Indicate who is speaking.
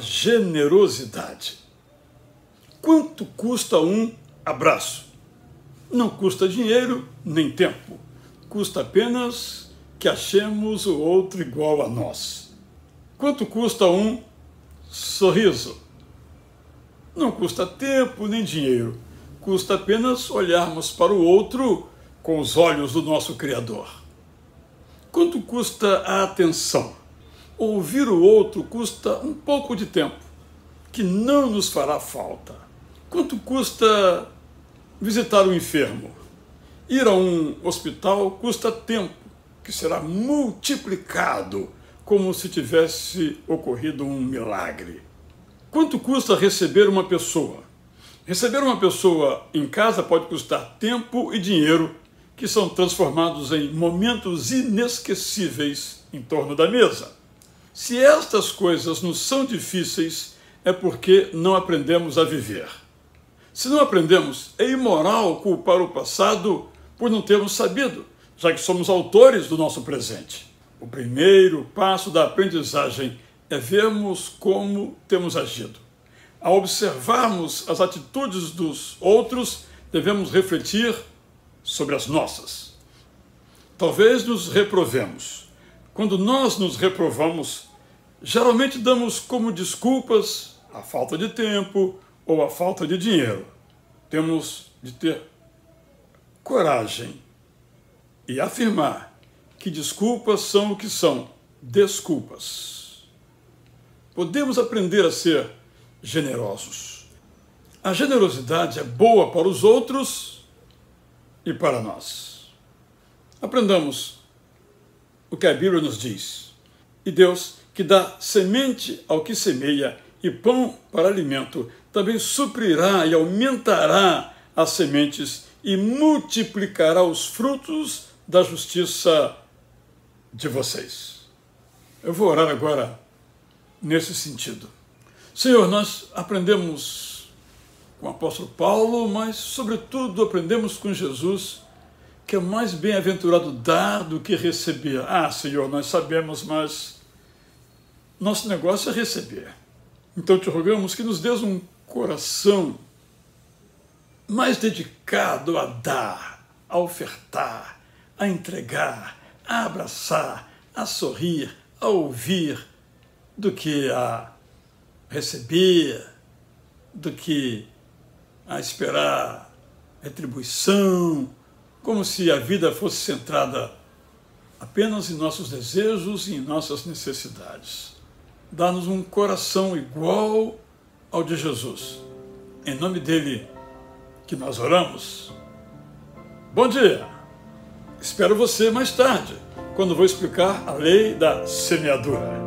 Speaker 1: generosidade. Quanto custa um abraço? Não custa dinheiro nem tempo, custa apenas que achemos o outro igual a nós. Quanto custa um sorriso? Não custa tempo nem dinheiro, custa apenas olharmos para o outro com os olhos do nosso Criador. Quanto custa a atenção? Ouvir o outro custa um pouco de tempo, que não nos fará falta. Quanto custa visitar o enfermo? Ir a um hospital custa tempo, que será multiplicado, como se tivesse ocorrido um milagre. Quanto custa receber uma pessoa? Receber uma pessoa em casa pode custar tempo e dinheiro, que são transformados em momentos inesquecíveis em torno da mesa. Se estas coisas nos são difíceis, é porque não aprendemos a viver. Se não aprendemos, é imoral culpar o passado por não termos sabido, já que somos autores do nosso presente. O primeiro passo da aprendizagem é vermos como temos agido. Ao observarmos as atitudes dos outros, devemos refletir sobre as nossas. Talvez nos reprovemos. Quando nós nos reprovamos, geralmente damos como desculpas a falta de tempo ou a falta de dinheiro. Temos de ter coragem e afirmar que desculpas são o que são desculpas. Podemos aprender a ser generosos. A generosidade é boa para os outros e para nós. Aprendamos o que a Bíblia nos diz. E Deus que dá semente ao que semeia e pão para alimento, também suprirá e aumentará as sementes e multiplicará os frutos da justiça de vocês. Eu vou orar agora nesse sentido. Senhor, nós aprendemos com o apóstolo Paulo, mas, sobretudo, aprendemos com Jesus que é mais bem-aventurado dar do que receber. Ah, Senhor, nós sabemos, mas nosso negócio é receber. Então te rogamos que nos dês um coração mais dedicado a dar, a ofertar, a entregar, a abraçar, a sorrir, a ouvir, do que a receber, do que a esperar retribuição, como se a vida fosse centrada apenas em nossos desejos e em nossas necessidades. Dá-nos um coração igual ao de Jesus. Em nome dele que nós oramos. Bom dia! Espero você mais tarde, quando vou explicar a lei da semeadura.